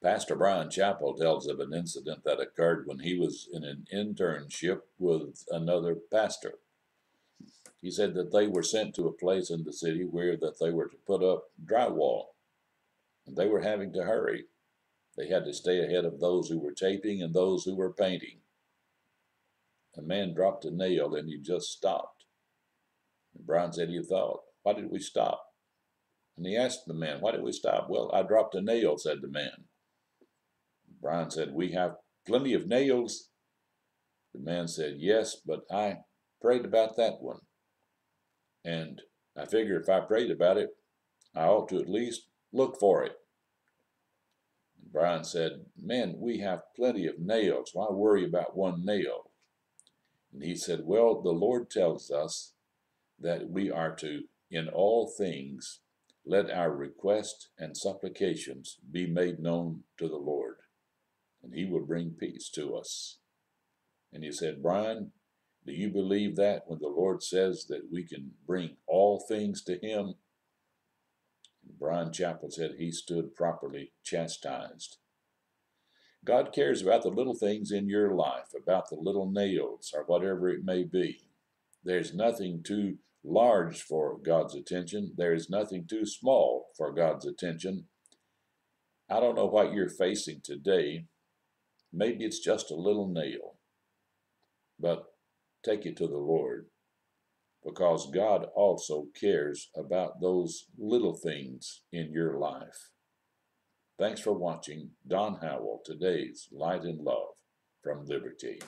Pastor Bryan Chapell tells of an incident that occurred when he was in an internship with another pastor. He said that they were sent to a place in the city where that they were to put up drywall, and they were having to hurry. They had to stay ahead of those who were taping and those who were painting. A man dropped a nail and he just stopped. And Bryan said he thought, why did we stop? And he asked the man, why did we stop? Well, I dropped a nail, said the man. Bryan said, we have plenty of nails. The man said, yes, but I prayed about that one. And I figured if I prayed about it, I ought to at least look for it. And Bryan said, Man, we have plenty of nails. Why worry about one nail? And he said, Well, the Lord tells us that we are to, in all things, let our requests and supplications be made known to the Lord, and he will bring peace to us. And he said, Bryan, do you believe that when the Lord says that we can bring all things to him? And Bryan Chapell said he stood properly chastised. God cares about the little things in your life, about the little nails or whatever it may be. There's nothing too large for God's attention. There is nothing too small for God's attention. I don't know what you're facing today. Maybe it's just a little nail. But take it to the Lord because God also cares about those little things in your life. Thanks for watching Don Howell, today's Light and Love from Liberty.